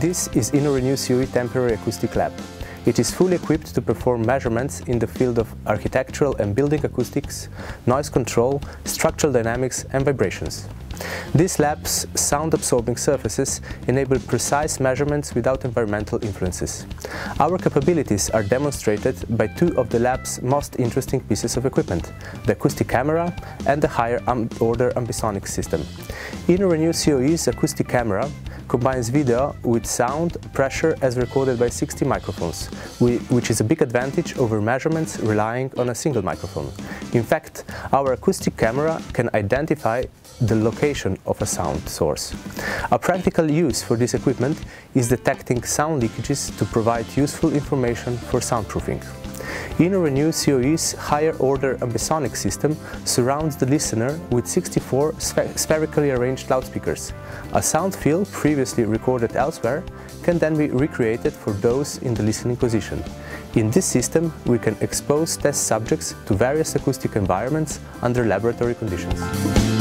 This is InnoRenew COE Temporary Acoustic Lab. It is fully equipped to perform measurements in the field of architectural and building acoustics, noise control, structural dynamics and vibrations. These lab's sound-absorbing surfaces enable precise measurements without environmental influences. Our capabilities are demonstrated by two of the lab's most interesting pieces of equipment, the acoustic camera and the higher order ambisonic system. InnoRenew COE's acoustic camera combines video with sound pressure as recorded by 60 microphones, which is a big advantage over measurements relying on a single microphone. In fact, our acoustic camera can identify the location of a sound source. A practical use for this equipment is detecting sound leakages to provide useful information for soundproofing. InnoRenew COE's higher order ambisonic system surrounds the listener with 64 spherically arranged loudspeakers. A sound field previously recorded elsewhere can then be recreated for those in the listening position. In this system, we can expose test subjects to various acoustic environments under laboratory conditions.